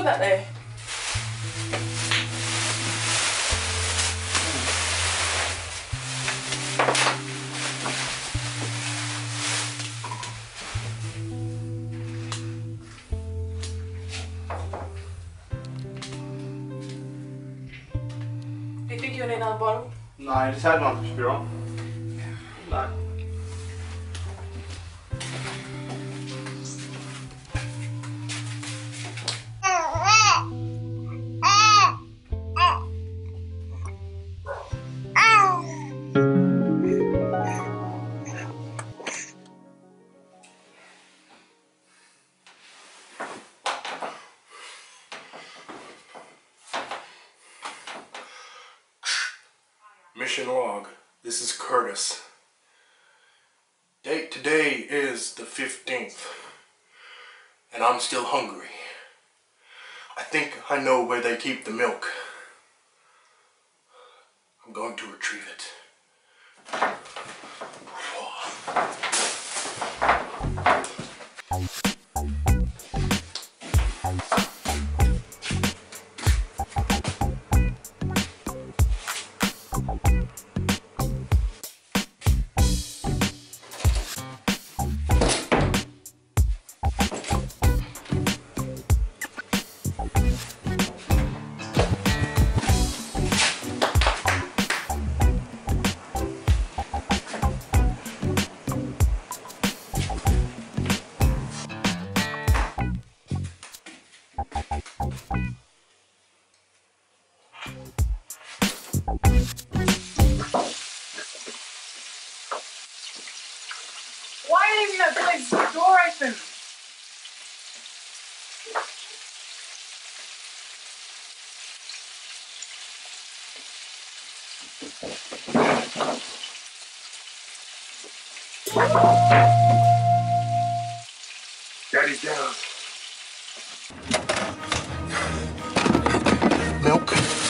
that there. Do you think you'll need another bottle? No, I just had one, Spiro. No. Mission log. This is Kurtis. Date today is the 15th. And I'm still hungry. I think I know where they keep the milk. I'm going to retrieve it. Why are you leaving that place door open? Daddy's down. Milk.